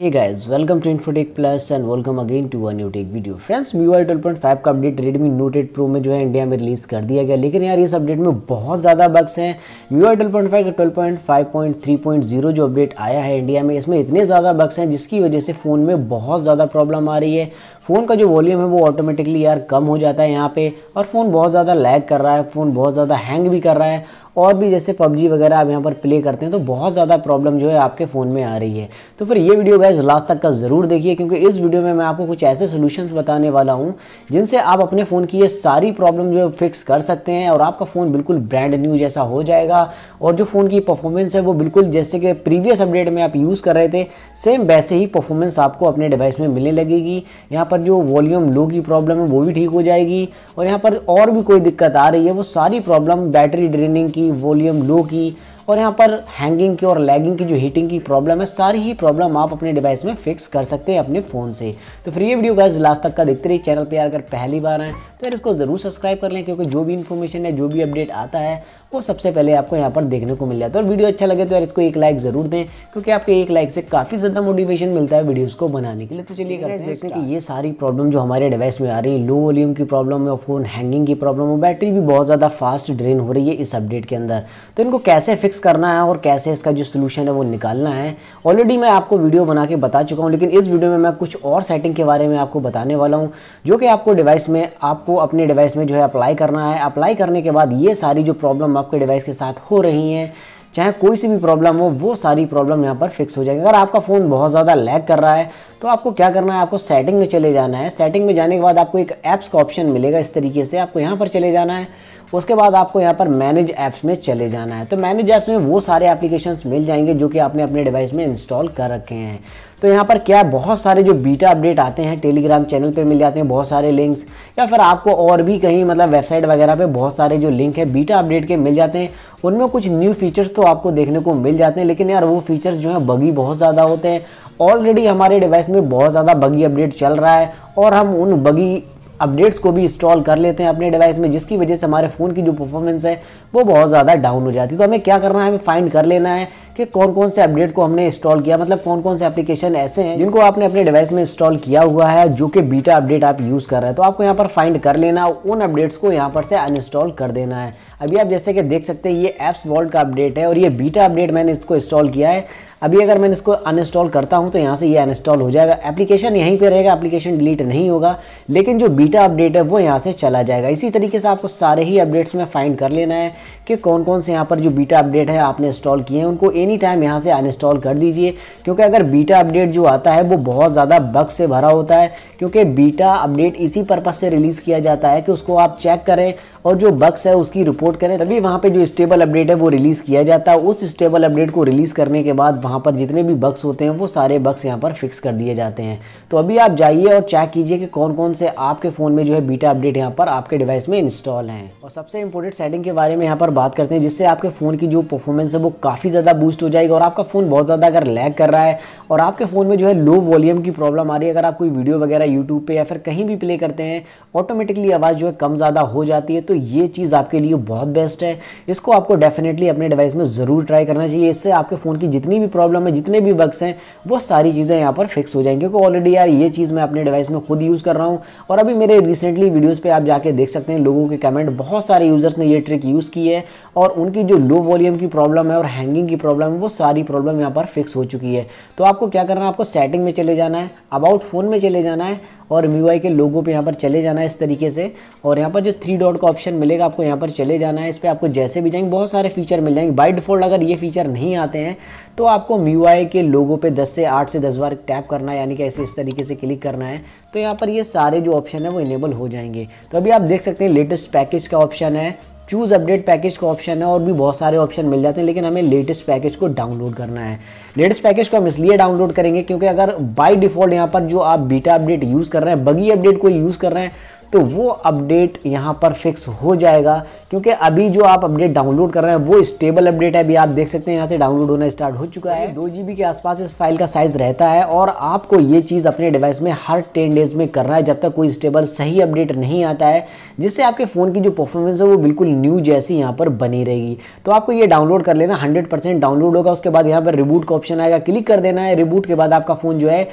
Hey guys welcome to Infotech plus and welcome again to a new tech video friends MIUI 12.5 का update Redmi Note 8 Pro में जो है India में release कर दिया गया। लेकिन यार, इस अपडेट में बहुत ज़्यादा बग्स हैं। MIUI 12.5 का 12.5.3.0 जो अपडेट आया है इंडिया में, इसमें इतने ज़्यादा बग्स हैं जिसकी वजह से फ़ोन में बहुत ज़्यादा प्रॉब्लम आ रही है। फ़ोन का जो वॉल्यूम है वो ऑटोमेटिकली यार कम हो जाता है यहाँ पे और फ़ोन बहुत ज़्यादा लैग कर रहा है फ़ोन बहुत ज़्यादा हैंग भी कर रहा है। और भी जैसे पबजी वगैरह आप यहाँ पर प्ले करते हैं तो बहुत ज़्यादा प्रॉब्लम जो है आपके फ़ोन में आ रही है। तो फिर ये वीडियो गैस लास्ट तक का ज़रूर देखिए, क्योंकि इस वीडियो में मैं आपको कुछ ऐसे सोल्यूशंस बताने वाला हूँ, जिनसे आप अपने फ़ोन की ये सारी प्रॉब्लम जो है फिक्स कर सकते हैं और आपका फ़ोन बिल्कुल ब्रांड न्यू जैसा हो जाएगा। और जो फ़ोन की परफॉर्मेंस है वो बिल्कुल जैसे कि प्रीवियस अपडेट में आप यूज़ कर रहे थे सेम वैसे ही परफॉर्मेंस आपको अपने डिवाइस में मिलने लगेगी। यहाँ पर जो वॉल्यूम लो की प्रॉब्लम है वो भी ठीक हो जाएगी। और यहाँ पर और भी कोई दिक्कत आ रही है, वो सारी प्रॉब्लम बैटरी ड्रेनिंग की वॉल्यूम लो की और यहाँ पर हैंगिंग की और लैगिंग की जो हीटिंग की प्रॉब्लम है सारी ही प्रॉब्लम आप अपने डिवाइस में फिक्स कर सकते हैं अपने फ़ोन से। तो फिर ये वीडियो गाइस लास्ट तक का देखते रहिए चैनल पे अगर पहली बार आए तो यार इसको ज़रूर सब्सक्राइब कर लें क्योंकि जो भी इन्फॉर्मेशन है जो भी अपडेट आता है वो सबसे पहले आपको यहाँ पर देखने को मिल जाता है। और वीडियो अच्छा लगे तो यार इसको एक लाइक ज़रूर दें क्योंकि आपके एक लाइक से काफ़ी ज़्यादा मोटिवेशन मिलता है वीडियोज़ को बनाने के लिए। तो चलिए देखते हैं कि ये सारी प्रॉब्लम जो हमारे डिवाइस में आ रही है लो वॉल्यूम की प्रॉब्लम है फ़ोन हैंगिंग की प्रॉब्लम है बैटरी भी बहुत ज़्यादा फास्ट ड्रेन हो रही है इस अपडेट के अंदर। तो इनको कैसे फिक्स करना है और कैसे इसका जो सोल्यूशन है वो निकालना है। ऑलरेडी मैं आपको वीडियो बना के बता चुका हूँ, लेकिन इस वीडियो में मैं कुछ और सेटिंग के बारे में आपको बताने वाला हूँ, जो कि आपको डिवाइस में, आपको अपने डिवाइस में जो है अप्लाई करना है। अप्लाई करने के बाद ये सारी जो प्रॉब्लम आपके डिवाइस के साथ हो रही हैं, चाहे कोई सी भी प्रॉब्लम हो, वो सारी प्रॉब्लम यहाँ पर फिक्स हो जाएगी। अगर आपका फ़ोन बहुत ज़्यादा लैग कर रहा है तो आपको क्या करना है? आपको सेटिंग में चले जाना है। सेटिंग में जाने के बाद आपको एक ऐप्स का ऑप्शन मिलेगा इस तरीके से। आपको यहाँ पर चले जाना है। उसके बाद आपको यहाँ पर मैनेज ऐप्स में चले जाना है। तो मैनेज ऐप्स में वो सारे एप्लीकेशंस मिल जाएँगे जो कि आपने अपने डिवाइस में इंस्टॉल कर रखे हैं। तो यहाँ पर क्या बहुत सारे जो बीटा अपडेट आते हैं टेलीग्राम चैनल पे मिल जाते हैं बहुत सारे लिंक्स या फिर आपको और भी कहीं मतलब वेबसाइट वगैरह पे बहुत सारे जो लिंक है बीटा अपडेट के मिल जाते हैं। उनमें कुछ न्यू फीचर्स तो आपको देखने को मिल जाते हैं, लेकिन यार वो फीचर्स जो हैं बगी बहुत ज़्यादा होते हैं। ऑलरेडी हमारे डिवाइस में बहुत ज़्यादा बगी अपडेट चल रहा है और हम उन बगी अपडेट्स को भी इंस्टॉल कर लेते हैं अपने डिवाइस में, जिसकी वजह से हमारे फ़ोन की जो परफॉर्मेंस है, वो बहुत ज़्यादा डाउन हो जाती है। तो हमें क्या करना है? हमें फाइंड कर लेना है कि कौन कौन से अपडेट को हमने इंस्टॉल किया। मतलब कौन कौन से एप्लीकेशन ऐसे हैं जिनको आपने अपने डिवाइस में इंस्टॉल किया हुआ है, जो कि बीटा अपडेट आप यूज़ कर रहे हैं। तो आपको यहाँ पर फाइंड कर लेना है, उन अपडेट्स को यहाँ पर से अनइंस्टॉल कर देना है। अभी आप जैसे कि देख सकते हैं, ये एप्स वॉल्ट का अपडेट है और ये बीटा अपडेट मैंने इसको इंस्टॉल किया है। अभी अगर मैं इसको अनइंस्टॉल करता हूँ तो यहाँ से ये अनइंस्टॉल हो जाएगा। एप्लीकेशन यहीं पे रहेगा एप्लीकेशन डिलीट नहीं होगा। लेकिन जो बीटा अपडेट है, वो यहाँ से चला जाएगा। इसी तरीके से आपको सारे ही अपडेट्स में फाइंड कर लेना है कि कौन कौन से यहाँ पर जो बीटा अपडेट है, आपने इंस्टॉल किए हैं, उनको एनी टाइम यहाँ से अनइंस्टॉल कर दीजिए। क्योंकि अगर बीटा अपडेट जो आता है, वो बहुत ज़्यादा बग से भरा होता है, क्योंकि बीटा अपडेट इसी पर्पज़ से रिलीज़ किया जाता है कि उसको आप चेक करें और जो बग्स है, उसकी रिपोर्ट करें। तभी वहाँ पर जो स्टेबल अपडेट है, वो रिलीज़ किया जाता है। उस स्टेबल अपडेट को रिलीज़ करने के बाद वहाँ पर जितने भी बक्स होते हैं, वो सारे बक्स यहाँ पर फिक्स कर दिए जाते हैं। तो अभी आप जाइए और चेक कीजिए कि कौन कौन से आपके फ़ोन में जो है बीटा अपडेट यहाँ पर आपके डिवाइस में इंस्टॉल हैं। और सबसे इंपॉर्टेंट सेटिंग के बारे में यहाँ पर बात करते हैं, जिससे आपके फ़ोन की जो परफॉर्मेंस है, वो काफ़ी ज़्यादा बूस्ट हो जाएगी। और आपका फ़ोन बहुत ज़्यादा अगर लैग कर रहा है और आपके फ़ोन में जो है लो वॉल्यूम की प्रॉब्लम आ रही है, अगर आप कोई वीडियो वगैरह यूट्यूब पर या फिर कहीं भी प्ले करते हैं ऑटोमेटिकली आवाज़ जो है कम ज़्यादा हो जाती है। तो ये चीज़ आपके लिए बहुत बेस्ट है। इसको आपको डेफिनेटली अपने डिवाइस में ज़रूर ट्राई करना चाहिए। इससे आपके फ़ोन की जितनी भी प्रॉब्लम है, जितने भी बग्स हैं, वो सारी चीज़ें यहाँ पर फिक्स हो जाएँगी। क्योंकि ऑलरेडी यार ये चीज़ मैं अपने डिवाइस में खुद यूज़ कर रहा हूँ। और अभी मेरे रिसेंटली वीडियोज़ पर आप जाके देख सकते हैं, लोगों के कमेंट बहुत सारे यूज़र्स ने ये ट्रिक यूज़ की है। और उनकी जो लो वॉल्यूम की प्रॉब्लम है और हैंगिंग की प्रॉब्लम है, वो सारी प्रॉब्लम यहाँ पर फिक्स हो चुकी है। तो आपको क्या करना है? आपको सेटिंग में चले जाना है अबाउट फ़ोन में चले जाना है और मी के लोगों पे यहाँ पर चले जाना है इस तरीके से। और यहाँ पर जो थ्री डॉट का ऑप्शन मिलेगा, आपको यहाँ पर चले जाना है। इस पर आपको जैसे भी जाएँगे, बहुत सारे फीचर मिल जाएँगे। बाई डिफ़ॉल्ट अगर ये फीचर नहीं आते हैं तो आपको मी के लोगों पे 10 से 8 से 10 बार टैप करना है, यानी कि ऐसे इस तरीके से क्लिक करना है तो यहाँ पर ये सारे जो ऑप्शन है वो इनेबल हो जाएँगे। तो अभी आप देख सकते हैं लेटेस्ट पैकेज का ऑप्शन है चूज़ अपडेट पैकेज का ऑप्शन है, और भी बहुत सारे ऑप्शन मिल जाते हैं, लेकिन हमें लेटेस्ट पैकेज को डाउनलोड करना है। लेटेस्ट पैकेज को हम इसलिए डाउनलोड करेंगे क्योंकि अगर बाय डिफ़ॉल्ट यहाँ पर जो आप बीटा अपडेट यूज़ कर रहे हैं बगी अपडेट को यूज़ कर रहे हैं तो वो अपडेट यहाँ पर फिक्स हो जाएगा क्योंकि अभी जो आप अपडेट डाउनलोड कर रहे हैं वो स्टेबल अपडेट है। अभी आप देख सकते हैं यहाँ से डाउनलोड होना स्टार्ट हो चुका है। दो जीबी के आसपास इस फ़ाइल का साइज़ रहता है और आपको ये चीज़ अपने डिवाइस में हर टेन डेज़ में करना है जब तक कोई स्टेबल सही अपडेट नहीं आता है जिससे आपके फ़ोन की जो परफॉर्मेंस है वो बिल्कुल न्यू जैसी यहाँ पर बनी रहेगी। तो आपको ये डाउनलोड कर लेना हंड्रेड डाउनलोड होगा। उसके बाद यहाँ पर रिबूट का ऑप्शन आएगा क्लिक कर देना है। रिबूट के बाद आपका फ़ोन जो है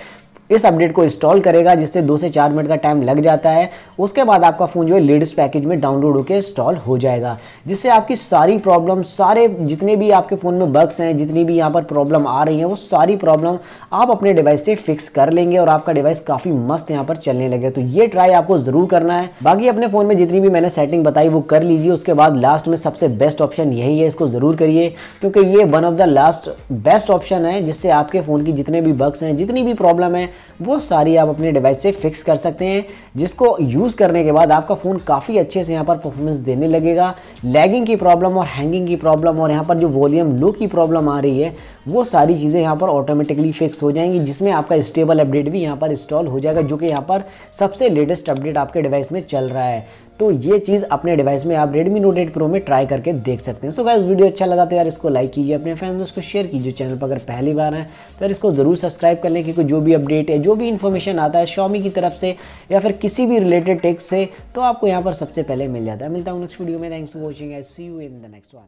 इस अपडेट को इंस्टॉल करेगा, जिससे दो से चार मिनट का टाइम लग जाता है। उसके बाद आपका फ़ोन जो है लेटेस्ट पैकेज में डाउनलोड होकर इंस्टॉल हो जाएगा, जिससे आपकी सारी प्रॉब्लम सारे जितने भी आपके फ़ोन में बग्स हैं, जितनी भी यहाँ पर प्रॉब्लम आ रही हैं, वो सारी प्रॉब्लम आप अपने डिवाइस से फिक्स कर लेंगे और आपका डिवाइस काफ़ी मस्त यहाँ पर चलने लगे। तो ये ट्राई आपको ज़रूर करना है। बाकी अपने फ़ोन में जितनी भी मैंने सेटिंग बताई, वो कर लीजिए। उसके बाद लास्ट में सबसे बेस्ट ऑप्शन यही है, इसको ज़रूर करिए, क्योंकि ये one of the last best option है, जिससे आपके फ़ोन की जितने भी बग्स हैं, जितनी भी प्रॉब्लम है वो सारी आप अपने डिवाइस से फिक्स कर सकते हैं। जिसको यूज़ करने के बाद आपका फ़ोन काफ़ी अच्छे से यहाँ पर परफॉर्मेंस देने लगेगा। लैगिंग की प्रॉब्लम और हैंगिंग की प्रॉब्लम और यहाँ पर जो वॉल्यूम लो की प्रॉब्लम आ रही है, वो सारी चीज़ें यहाँ पर ऑटोमेटिकली फिक्स हो जाएँगी, जिसमें आपका स्टेबल अपडेट भी यहाँ पर इंस्टॉल हो जाएगा, जो कि यहाँ पर सबसे लेटेस्ट अपडेट आपके डिवाइस में चल रहा है। तो ये चीज़ अपने डिवाइस में आप Redmi Note 8 Pro में ट्राई करके देख सकते हैं। सो गाइस वीडियो अच्छा लगा तो यार इसको लाइक कीजिए, अपने फ्रेंड्स में उसको शेयर कीजिए चैनल पर अगर पहली बार है तो यार इसको ज़रूर सब्सक्राइब कर लें, क्योंकि जो भी अपडेट है, जो भी इन्फॉर्मेशन आता है शॉमी की तरफ़ से, या फिर किसी भी रिलेटेड टेक्स से तो आपको यहाँ पर सबसे पहले मिल जाता है। मिलता हूँ नेक्स्ट वीडियो में। Thanks for watching I see you in the next one